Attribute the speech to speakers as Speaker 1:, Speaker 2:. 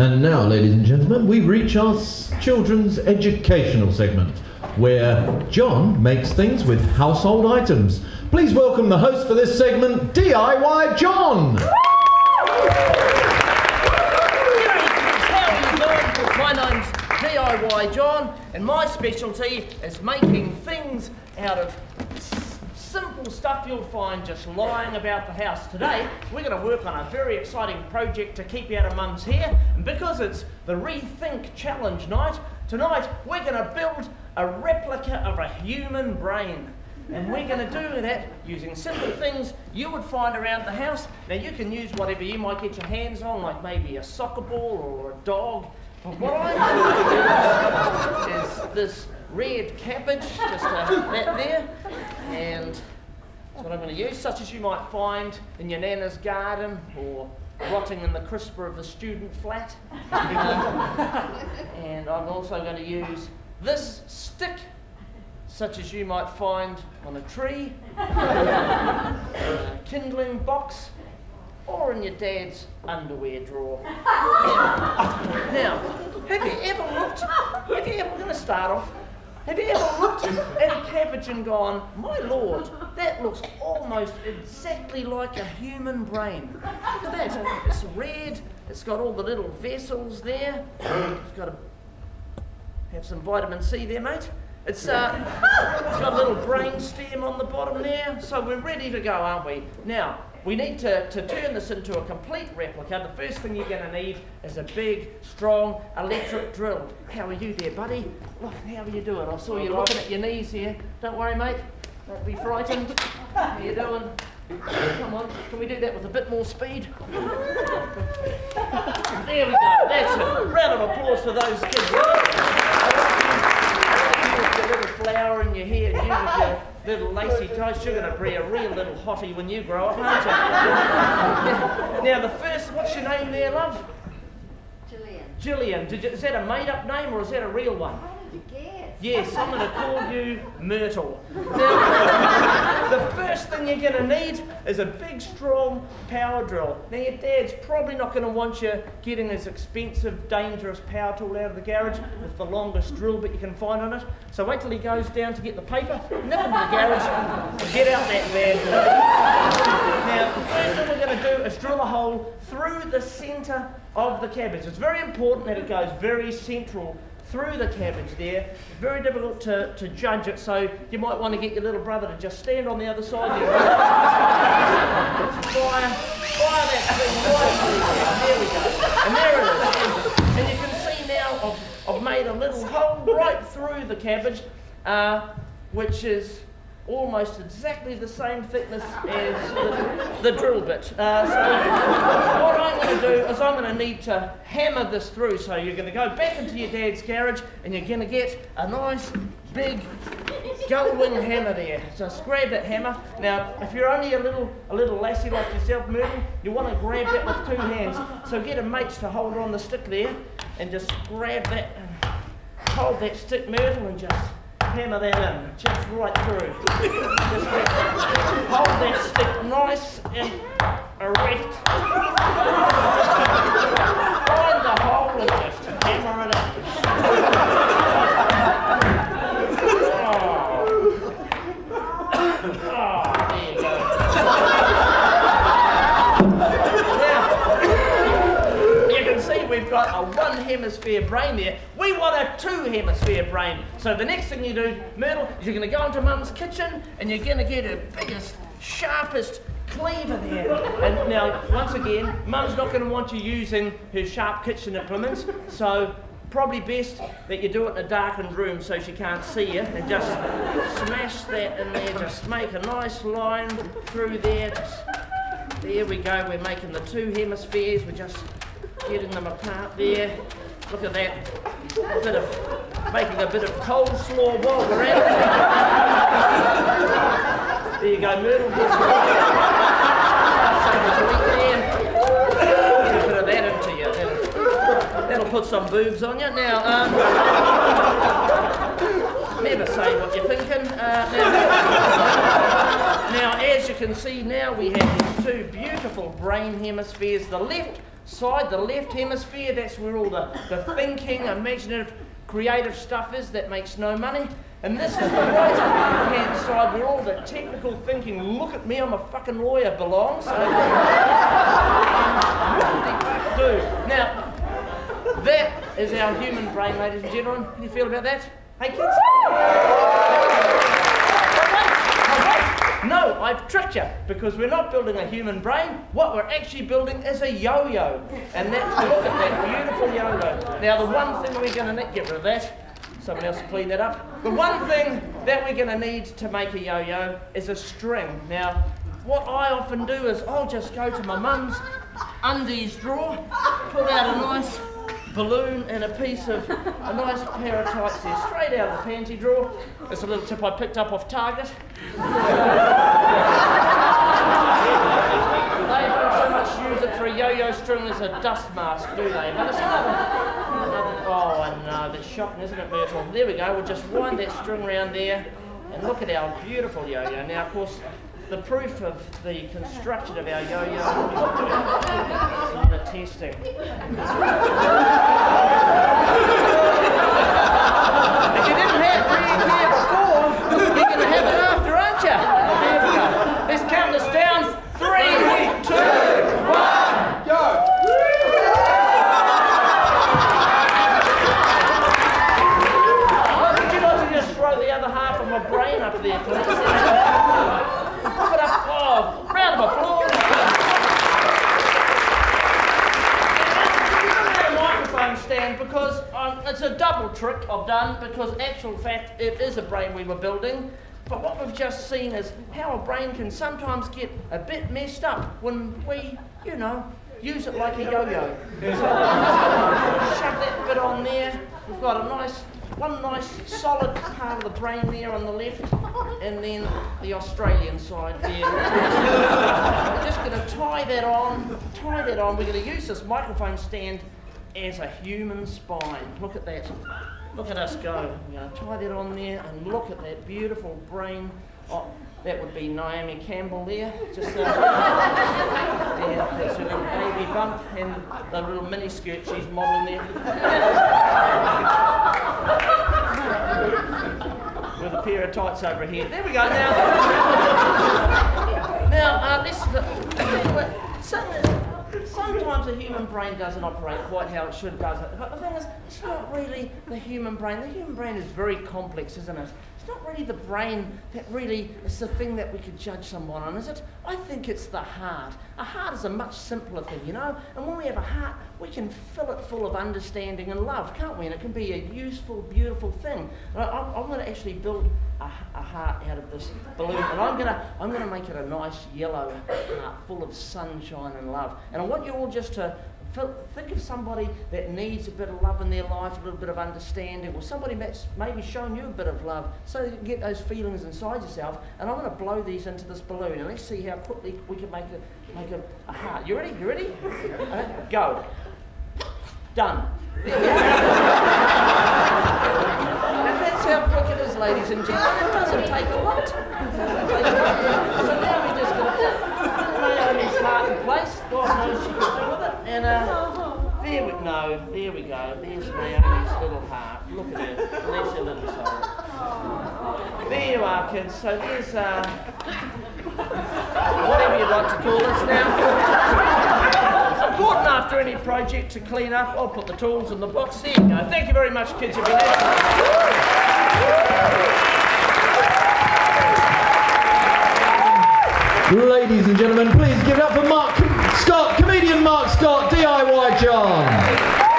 Speaker 1: And now, ladies and gentlemen, we reach our children's educational segment, where John makes things with household items. Please welcome the host for this segment, DIY John.
Speaker 2: My name's DIY John, and my specialty is making things out of simple stuff you'll find just lying about the house. Today, we're going to work on a very exciting project to keep you out of mum's hair, and because it's the Rethink Challenge night, tonight we're going to build a replica of a human brain. And we're going to do that using simple things you would find around the house. Now, you can use whatever you might get your hands on, like maybe a soccer ball or a dog. But what I'm going to is this red cabbage, just uh, that there. That's what I'm going to use, such as you might find in your nana's garden or rotting in the crisper of the student flat. and I'm also going to use this stick such as you might find on a tree, a kindling box, or in your dad's underwear drawer. now, have you ever looked, have you ever, I'm going to start off, have you ever looked at a cabbage and gone, my lord, that looks almost exactly like a human brain? Look at that, it's red, it's got all the little vessels there, it's got a have some vitamin C there, mate. It's, uh, it's got a little brain stem on the bottom there, so we're ready to go, aren't we? Now, we need to, to turn this into a complete replica. The first thing you're going to need is a big, strong electric drill. How are you there, buddy? Look, how are you doing? I saw you looking at your knees here. Don't worry, mate. Don't be frightened. How are you doing? Come on, can we do that with a bit more speed? There we go, that's it. Round of applause for those kids. Use your little flower in your hair, and you with your little lacy ties. You're going to be a real little hottie when you grow up, aren't you? now, now, the first, what's your name there, love? Gillian. Did you, is that a made-up name or is that a real one?
Speaker 3: how did you guess?
Speaker 2: Yes, I'm going to call you Myrtle. Now, the first thing you're going to need is a big, strong power drill. Now, your dad's probably not going to want you getting this expensive, dangerous power tool out of the garage with the longest drill bit you can find on it. So wait till he goes down to get the paper, nip into the garage, get out that bad. Now, the first thing we're going to do is drill a hole through the centre of the cabbage. It's very important that it goes very central through the cabbage there. Very difficult to, to judge it, so you might want to get your little brother to just stand on the other side there. fire, fire that thing right. There we go. And, there it is. and you can see now I've, I've made a little hole right through the cabbage, uh, which is almost exactly the same thickness as the, the drill bit. Uh, so what I'm going to do is I'm going to need to hammer this through. So you're going to go back into your dad's garage and you're going to get a nice big gullwing hammer there. Just grab that hammer. Now, if you're only a little a little lassie like yourself, Myrtle, you want to grab that with two hands. So get a mate to hold on the stick there and just grab that and hold that stick, Myrtle, and just hammer that in, just right through. Just hold that stick nice and erect. Find the hole and just hammer it in. Oh. Oh, see we've got a one hemisphere brain there. We want a two hemisphere brain. So the next thing you do, Myrtle, is you're going to go into Mum's kitchen and you're going to get her biggest, sharpest cleaver there. And now, once again, Mum's not going to want you using her sharp kitchen implements. So probably best that you do it in a darkened room so she can't see you and just smash that in there. Just make a nice line through there. There we go. We're making the two hemispheres. We're just getting them apart there. Look at that. A bit of making a bit of coleslaw while we're at it. There you go, Myrtle. Here's something to eat there. Get a bit of that into you. That'll, boobs on you. Now, um, never say what you're thinking. Uh, now, now, as you can see now, we have these two beautiful brain hemispheres. The left side, the left hemisphere, that's where all the, the thinking, imaginative, creative stuff is that makes no money. And this is the right hand side where all the technical thinking, look at me, I'm a fucking lawyer, belongs. So, do. Now, is our human brain, ladies and gentlemen. How do you feel about that? Hey, kids? No, I've tricked you because we're not building a human brain. What we're actually building is a yo-yo, and that's look at that beautiful yo-yo. Now, the one thing we're going to need get rid of that. Someone else clean that up. The one thing that we're going to need to make a yo-yo is a string. Now, what I often do is I'll just go to my mum's undies drawer, pull out a nice balloon and a piece of a nice pair of tights there, straight out of the panty drawer. It's a little tip I picked up off Target. they don't so much use it for a yo-yo string as a dust mask, do they? But it's another, another oh, know, that's shocking, isn't it, Myrtle? There we go, we'll just wind that string around there and look at our beautiful yo-yo. Now, of course, the proof of the construction of our yo-yo is on the testing. if you didn't have red hair before, you're going to have it after, aren't you? There we go. Let's count this down. Three, two, one, go! Why would you not just throw the other half of my brain up there, please? Put it up. Oh, round of applause. microphone stand because um, it's a double trick I've done because actual fact it is a brain we were building but what we've just seen is how a brain can sometimes get a bit messed up when we, you know, use it like a yo-yo. So shove that bit on there. We've got a nice one nice solid part of the brain there on the left, and then the Australian side there. We're just going to tie that on, tie that on. We're going to use this microphone stand as a human spine. Look at that. Look at us go. Going to tie that on there and look at that beautiful brain. Oh, that would be Naomi Campbell there. Just yeah, that's her little baby bump and the little mini skirt she's modelling there. With a pair of tights over here. There we go. Now, now uh, this. Sometimes the human brain doesn't operate quite how it should, does it? But the thing is, it's not really the human brain. The human brain is very complex, isn't it? It's not really the brain that really is the thing that we could judge someone on, is it? I think it's the heart. A heart is a much simpler thing, you know? And when we have a heart, we can fill it full of understanding and love, can't we? And it can be a useful, beautiful thing. I'm, I'm going to actually build a, a, heart out of this balloon, and I'm going to I'm to make it a nice yellow heart full of sunshine and love. And I want you all just to think of somebody that needs a bit of love in their life, a little bit of understanding, or somebody that's maybe shown you a bit of love, so you can get those feelings inside yourself. And I'm going to blow these into this balloon, and let's see how quickly we can make a, make a, a heart. You ready? You ready? Uh, go. Done. and that's how quick it is, ladies and gentlemen. It doesn't take a lot. So now we're just to put Naomi's heart in place. God knows she can do with it. And uh, there we no, there we go. There's Naomi's little heart. Look at her. Bless her little soul. There you are, kids. So there's uh, whatever you'd like to call this now. Important after any project to clean up. I'll put the tools in the box. There you go. Thank you very much, kids.
Speaker 1: Ladies and gentlemen, please give it up for Mark Scott, comedian Mark Scott, DIY John.